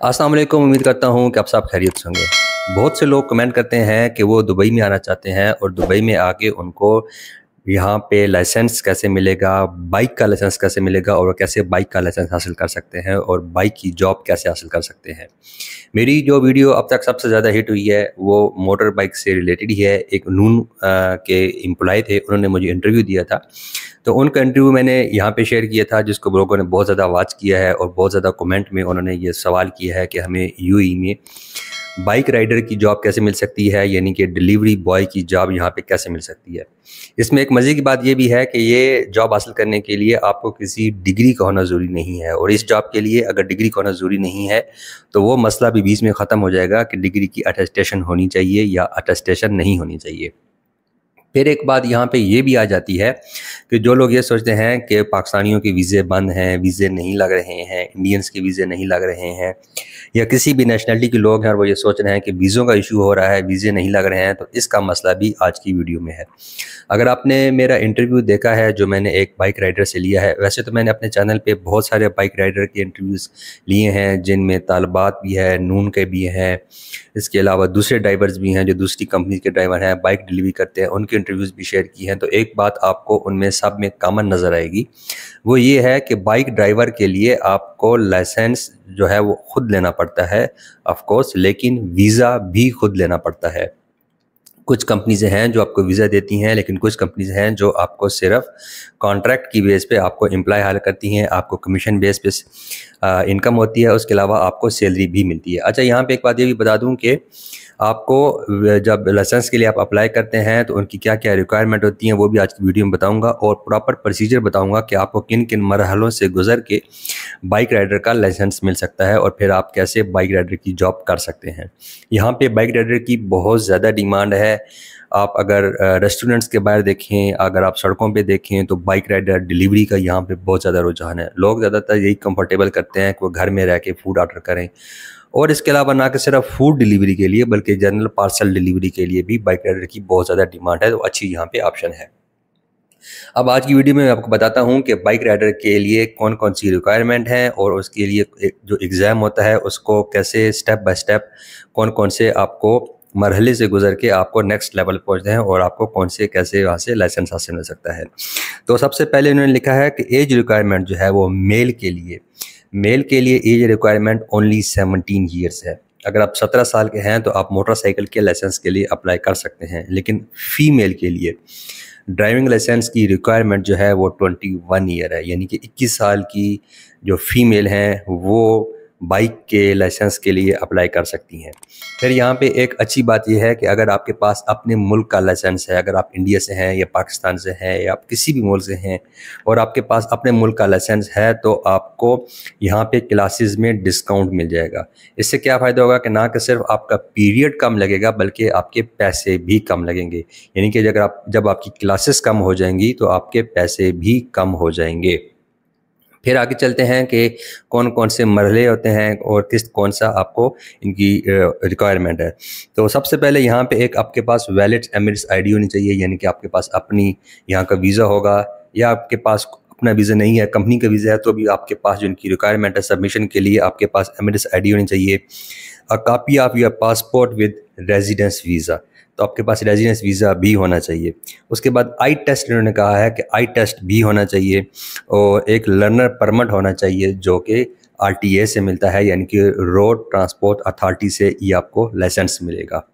अस्सलाम वालेकुम उम्मीद करता हूँ कि आप सब खैरियत से होंगे। बहुत से लोग कमेंट करते हैं कि वो दुबई में आना चाहते हैं और दुबई में आके उनको यहाँ पे लाइसेंस कैसे मिलेगा बाइक का लाइसेंस कैसे मिलेगा और कैसे बाइक का लाइसेंस हासिल कर सकते हैं और बाइक की जॉब कैसे हासिल कर सकते हैं। मेरी जो वीडियो अब तक सबसे ज़्यादा हिट हुई है वो मोटर बाइक से रिलेटेड ही है। एक नून आ, के एम्प्लॉय थे उन्होंने मुझे इंटरव्यू दिया था। तो उनका इंटरव्यू मैंने यहाँ पे शेयर किया था, जिसको लोगों ने बहुत ज़्यादा वाच किया है और बहुत ज़्यादा कमेंट में उन्होंने ये सवाल किया है कि हमें यू में बाइक राइडर की जॉब कैसे मिल सकती है, यानी कि डिलीवरी बॉय की जॉब यहाँ पे कैसे मिल सकती है। इसमें एक मज़े की बात यह भी है कि ये जॉब हासिल करने के लिए आपको किसी डिग्री का होना ज़रूरी नहीं है और इस जॉब के लिए अगर डिग्री का होना ज़रूरी नहीं है तो वो मसला भी बीच में ख़त्म हो जाएगा कि डिग्री की अटेस्टेशन होनी चाहिए या अटेस्टेशन नहीं होनी चाहिए। फिर एक बात यहाँ पे ये भी आ जाती है कि जो लोग ये सोचते हैं कि पाकिस्तानियों के वीज़े बंद हैं, वीज़े नहीं लग रहे हैं, इंडियंस के वीज़े नहीं लग रहे हैं या किसी भी नेशनलिटी के लोग हैं और वो ये सोच रहे हैं कि वीज़ों का इशू हो रहा है, वीज़े नहीं लग रहे हैं तो इसका मसला भी आज की वीडियो में है। अगर आपने मेरा इंटरव्यू देखा है, जो मैंने एक बाइक राइडर से लिया है, वैसे तो मैंने अपने चैनल पर बहुत सारे बाइक राइडर के इंटरव्यूज़ लिए हैं, जिनमें तालबात भी है, नून के भी हैं, इसके अलावा दूसरे ड्राइवर्स भी हैं, जो दूसरी कंपनी के ड्राइवर हैं बाइक डिलीवरी करते हैं, उनके इंटरव्यूज़ भी शेयर की हैं तो एक बात आपको उनमें सब में कॉमन नज़र आएगी। वो ये है कि बाइक ड्राइवर के लिए आपको लाइसेंस जो है वो खुद लेना पड़ता है ऑफ़ कोर्स लेकिन वीज़ा भी खुद लेना पड़ता है। कुछ कंपनीज़ हैं जो आपको वीज़ा देती हैं, लेकिन कुछ कंपनीज़ हैं जो आपको सिर्फ़ कॉन्ट्रैक्ट की बेस पे आपको एम्प्लॉय हायर करती हैं, आपको कमीशन बेस पे इनकम होती है, उसके अलावा आपको सैलरी भी मिलती है। अच्छा यहाँ पे एक बात ये भी बता दूँ कि आपको जब लाइसेंस के लिए आप अप्लाई करते हैं तो उनकी क्या क्या रिक्वायरमेंट होती हैं, वो भी आज की वीडियो में बताऊँगा, और प्रॉपर प्रोसीजर बताऊँगा कि आपको किन किन मरहलों से गुजर के बाइक राइडर का लाइसेंस मिल सकता है, और फिर आप कैसे बाइक राइडर की जॉब कर सकते हैं। यहाँ पे बाइक राइडर की बहुत ज़्यादा डिमांड है आप अगर रेस्टोरेंट्स के बाहर देखें, अगर आप सड़कों पे देखें तो बाइक राइडर डिलीवरी का यहाँ पे बहुत ज़्यादा रुझान है। लोग ज़्यादातर यही कंफर्टेबल करते हैं कि वो घर में रह के फ़ूड ऑर्डर करें। और इसके अलावा ना कि सिर्फ़ फ़ूड डिलीवरी के लिए, बल्कि जनरल पार्सल डिलीवरी के लिए भी बाइक राइडर की बहुत ज़्यादा डिमांड है तो अच्छी यहाँ पे ऑप्शन है। अब आज की वीडियो में मैं आपको बताता हूँ कि बाइक राइडर के लिए कौन कौन सी रिक्वायरमेंट है और उसके लिए जो एग्ज़ाम होता है, उसको कैसे स्टेप बाय स्टेप कौन कौन से आपको मरहले से गुजर के आपको नेक्स्ट लेवल पहुँचते हैं और आपको कौन से कैसे, वहाँ से लाइसेंस हासिल मिल सकता है। तो सबसे पहले उन्होंने लिखा है कि एज रिक्वायरमेंट जो है वो मेल के लिए मेल के लिए age requirement only seventeen years है। अगर आप सत्रह साल के हैं तो आप मोटरसाइकिल के लाइसेंस के लिए अप्लाई कर सकते हैं, लेकिन फीमेल के लिए। ड्राइविंग लाइसेंस की रिक्वायरमेंट जो है वो ट्वेंटी वन ईयर है, यानी कि इक्कीस साल की जो फीमेल हैं वो बाइक के लाइसेंस के लिए अप्लाई कर सकती हैं। फिर यहाँ पे एक अच्छी बात यह है कि अगर आपके पास अपने मुल्क का लाइसेंस है, अगर आप इंडिया से हैं या पाकिस्तान से हैं या आप किसी भी मुल्क से हैं और आपके पास अपने मुल्क का लाइसेंस है तो आपको यहाँ पे क्लासेस में डिस्काउंट मिल जाएगा। इससे क्या फ़ायदा होगा कि ना कि सिर्फ़ आपका पीरियड कम लगेगा, बल्कि आपके पैसे भी कम लगेंगे। यानी कि अगर आप, जब आपकी क्लासेस कम हो जाएँगी तो आपके पैसे भी कम हो जाएँगे। फिर आगे चलते हैं कि कौन कौन से मरहले होते हैं और किस कौन सा आपको इनकी रिक्वायरमेंट है। तो सबसे पहले यहाँ पे एक आपके पास वैलिड एमिरेट्स आईडी होनी चाहिए, यानी कि आपके पास अपनी यहाँ का वीज़ा होगा या आपके पास अपना वीज़ा नहीं है कंपनी का वीज़ा है तो भी आपके पास जो इनकी रिक्वायरमेंट है सबमिशन के लिए आपके पास एमिरेट्स आई होनी चाहिए। A copy of your passport with residence visa तो आपके पास रेजिडेंस वीज़ा भी होना चाहिए। उसके बाद आई टेस्ट इन्होंने कहा है कि आई टेस्ट भी होना चाहिए और एक लर्नर परमिट होना चाहिए जो कि आरटीए से मिलता है, यानी कि रोड ट्रांसपोर्ट अथॉरिटी से ये आपको लाइसेंस मिलेगा।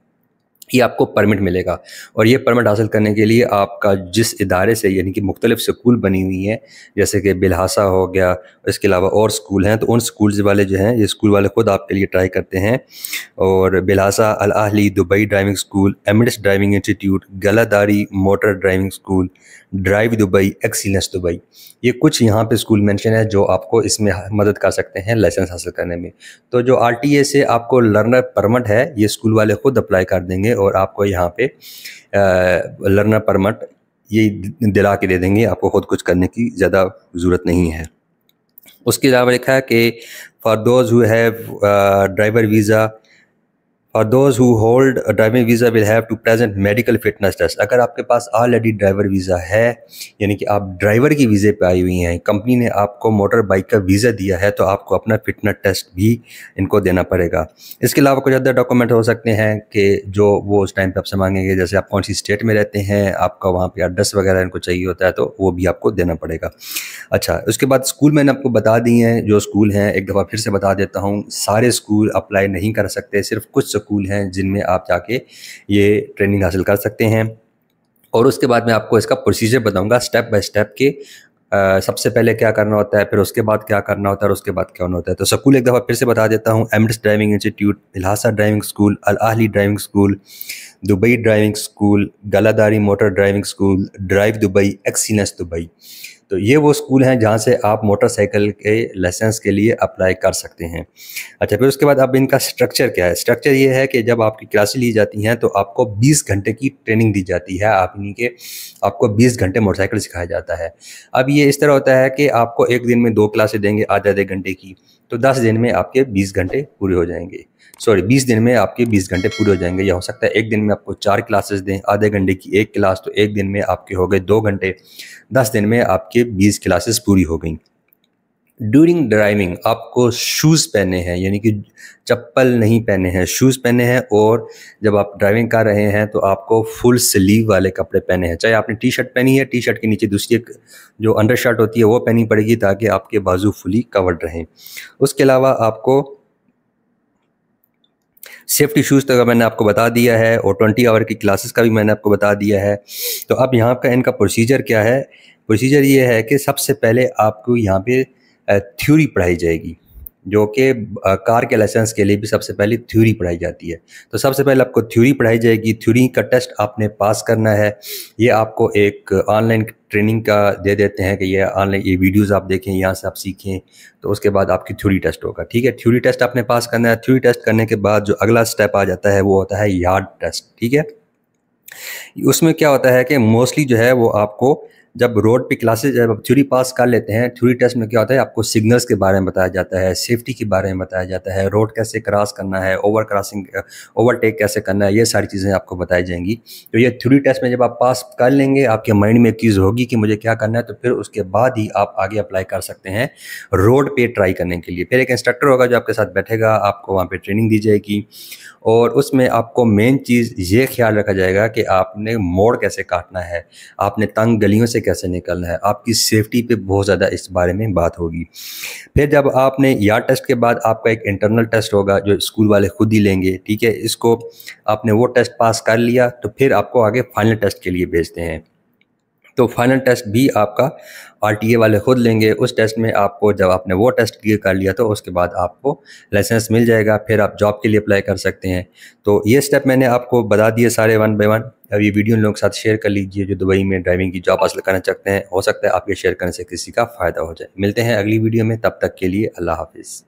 ये आपको परमिट मिलेगा। और ये परमिट हासिल करने के लिए आपका जिस इदारे से, यानी कि मुख्तलिफ़ स्कूल बनी हुई हैं, जैसे कि बिलहासा हो गया, इसके अलावा और स्कूल हैं तो उन स्कूल वाले जो हैं, ये स्कूल वाले ख़ुद आपके लिए ट्राई करते हैं। और Belhasa Al Dubai driving school, एमडिस driving institute, Galadari motor driving school drive Dubai excellence Dubai ये कुछ यहाँ पे स्कूल मेंशन है जो आपको इसमें मदद कर सकते हैं लाइसेंस हासिल करने में। तो जो आरटीए से आपको लर्नर परमट है, ये स्कूल वाले ख़ुद अप्लाई कर देंगे और आपको यहाँ पे लर्नर परमट ये दिला के दे देंगे। आपको खुद कुछ करने की ज़्यादा ज़रूरत नहीं है। उसके अलावा लिखा है कि for those who have driver visa for those who hold driving visa will have to present medical fitness test अगर आपके पास ऑलरेडी ड्राइवर वीज़ा है, यानी कि आप ड्राइवर की वीज़े पे आई हुई हैं कंपनी ने आपको मोटर बाइक का वीज़ा दिया है तो आपको अपना फिटनेस टेस्ट भी इनको देना पड़ेगा। इसके अलावा कुछ अदर डॉक्यूमेंट हो सकते हैं कि जो वो उस टाइम पर आपसे मांगेंगे, जैसे आप कौन सी स्टेट में रहते हैं, आपका वहाँ पर एड्रेस वगैरह इनको चाहिए होता है तो वो भी आपको देना पड़ेगा। अच्छा उसके बाद स्कूल मैंने आपको बता दी हैं जो स्कूल हैं एक दफ़ा फिर से बता देता हूँ सारे स्कूल अप्लाई नहीं कर सकते सिर्फ़ कुछ स्कूल हैं जिनमें आप जाके ये ट्रेनिंग हासिल कर सकते हैं। और उसके बाद मैं आपको इसका प्रोसीजर बताऊँगा स्टेप बाय स्टेप के आ, सबसे पहले क्या करना होता है फिर उसके बाद क्या करना होता है और उसके बाद क्या होना होता है। तो स्कूल एक दफ़ा फिर से बता देता हूँ एमडस driving institute इलासा driving school Al Ahli driving school Dubai driving school Galadari motor driving school drive Dubai excellence Dubai. तो ये वो स्कूल हैं जहाँ से आप मोटरसाइकिल के लाइसेंस के लिए अप्लाई कर सकते हैं। अच्छा फिर उसके बाद अब इनका स्ट्रक्चर क्या है? स्ट्रक्चर ये है कि जब आपकी क्लासें ली जाती हैं तो आपको 20 घंटे की ट्रेनिंग दी जाती है। आप इनके के, आपको 20 घंटे मोटरसाइकिल सिखाया जाता है। अब ये इस तरह होता है कि आपको एक दिन में दो क्लासें देंगे आधे आधे घंटे की। तो दस दिन में आपके बीस घंटे पूरे हो जाएँगे। सॉरी बीस दिन में आपके बीस घंटे पूरे हो जाएँगे। या हो सकता है एक दिन में आपको चार क्लासेस दें, आधे घंटे की एक क्लास तो एक दिन में आपके हो गए दो घंटे। दस दिन में आपके बीस क्लासेस पूरी हो गई। ड्यूरिंग ड्राइविंग आपको शूज़ पहने हैं, यानी कि चप्पल नहीं पहने हैं शूज़ पहने हैं और जब आप ड्राइविंग कर रहे हैं तो आपको फुल स्लीव वाले कपड़े पहने हैं। चाहे आपने टी शर्ट पहनी है टी शर्ट के नीचे दूसरी एक जो अंडर शर्ट होती है, वो पहनी पड़ेगी ताकि आपके बाजू फुली कवर्ड रहें। उसके अलावा आपको सेफ्टी शूज़ तो मैंने आपको बता दिया है और ट्वेंटी आवर की क्लासेस का भी मैंने आपको बता दिया है तो अब यहाँ का इनका प्रोसीजर क्या है? प्रोसीजर ये है कि सबसे पहले आपको यहाँ पे थ्योरी पढ़ाई जाएगी, जो कि कार के लाइसेंस के लिए भी सबसे पहले थ्योरी पढ़ाई जाती है। तो सबसे पहले आपको थ्योरी पढ़ाई जाएगी, थ्योरी का टेस्ट आपने पास करना है। ये आपको एक ऑनलाइन ट्रेनिंग का दे देते हैं कि ये ऑनलाइन, ये वीडियोस आप देखें, यहाँ से आप सीखें तो उसके बाद आपकी थ्योरी टेस्ट होगा, ठीक है? थ्योरी टेस्ट आपने पास करना है। थ्योरी टेस्ट करने के बाद जो अगला स्टेप आ जाता है, वो होता है यार्ड टेस्ट, ठीक है? उसमें क्या होता है कि मोस्टली जो है वो आपको जब रोड पे क्लासेस, जब थ्योरी पास कर लेते हैं, थ्योरी टेस्ट में क्या होता है, आपको सिग्नल्स के बारे में बताया जाता है, सेफ्टी के बारे में बताया जाता है, रोड कैसे क्रॉस करना है ओवर क्रॉसिंग ओवरटेक कैसे करना है, ये सारी चीज़ें आपको बताई जाएँगी। तो ये थ्योरी टेस्ट में जब आप पास कर लेंगे, आपके माइंड में चीज़ होगी कि मुझे क्या करना है तो फिर उसके बाद ही आप आगे अप्लाई कर सकते हैं रोड पर ट्राई करने के लिए। फिर एक इंस्ट्रक्टर होगा जो आपके साथ बैठेगा, आपको वहाँ पर ट्रेनिंग दी जाएगी और उसमें आपको मेन चीज़ ये ख्याल रखा जाएगा कि आपने मोड़ कैसे काटना है, आपने तंग गलियों से कैसे निकलना है, आपकी सेफ्टी पे बहुत ज़्यादा इस बारे में बात होगी। फिर जब आपने यार टेस्ट के बाद आपका एक इंटरनल टेस्ट होगा, जो स्कूल वाले खुद ही लेंगे, ठीक है? इसको आपने वो टेस्ट पास कर लिया तो फिर आपको आगे फाइनल टेस्ट के लिए भेजते हैं। तो फाइनल टेस्ट भी आपका आर वाले खुद लेंगे। उस टेस्ट में आपको जब आपने वो टेस्ट क्लियर कर लिया तो उसके बाद आपको लाइसेंस मिल जाएगा। फिर आप जॉब के लिए अप्लाई कर सकते हैं। तो ये स्टेप मैंने आपको बता दिए सारे वन बाई वन अब ये वीडियो लोगों के साथ शेयर कर लीजिए जो दुबई में ड्राइविंग की जॉब हासिल करना चाहते हैं। हो सकता है आपके शेयर करने से किसी का फ़ायदा हो जाए। मिलते हैं अगली वीडियो में। तब तक के लिए अल्लाह हाफिज़।